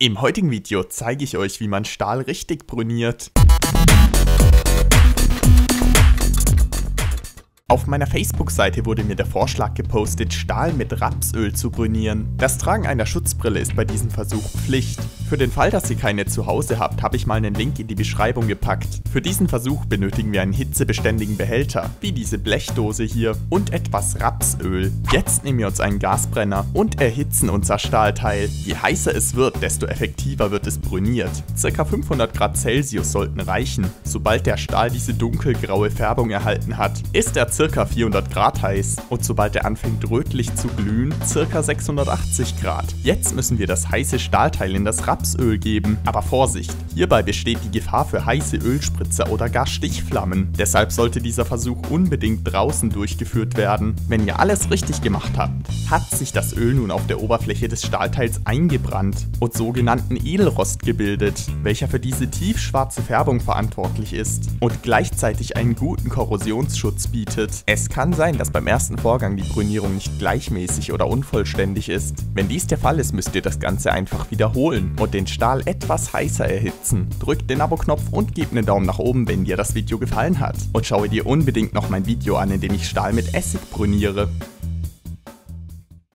Im heutigen Video zeige ich euch, wie man Stahl richtig brüniert. Auf meiner Facebook-Seite wurde mir der Vorschlag gepostet, Stahl mit Rapsöl zu brünieren. Das Tragen einer Schutzbrille ist bei diesem Versuch Pflicht. Für den Fall, dass ihr keine zu Hause habt, habe ich mal einen Link in die Beschreibung gepackt. Für diesen Versuch benötigen wir einen hitzebeständigen Behälter, wie diese Blechdose hier, und etwas Rapsöl. Jetzt nehmen wir uns einen Gasbrenner und erhitzen unser Stahlteil. Je heißer es wird, desto effektiver wird es brüniert. Circa 500 Grad Celsius sollten reichen. Sobald der Stahl diese dunkelgraue Färbung erhalten hat, ist er circa 400 Grad heiß und sobald er anfängt rötlich zu glühen, circa 680 Grad. Jetzt müssen wir das heiße Stahlteil in das Rapsöl geben, aber Vorsicht, hierbei besteht die Gefahr für heiße Ölspritzer oder gar Stichflammen. Deshalb sollte dieser Versuch unbedingt draußen durchgeführt werden. Wenn ihr alles richtig gemacht habt, hat sich das Öl nun auf der Oberfläche des Stahlteils eingebrannt und sogenannten Edelrost gebildet, welcher für diese tiefschwarze Färbung verantwortlich ist und gleichzeitig einen guten Korrosionsschutz bietet bedeutet, es kann sein, dass beim ersten Vorgang die Brünierung nicht gleichmäßig oder unvollständig ist. Wenn dies der Fall ist, müsst ihr das Ganze einfach wiederholen und den Stahl etwas heißer erhitzen. Drückt den Abo-Knopf und gebt einen Daumen nach oben, wenn dir das Video gefallen hat. Und schaue dir unbedingt noch mein Video an, in dem ich Stahl mit Essig brüniere.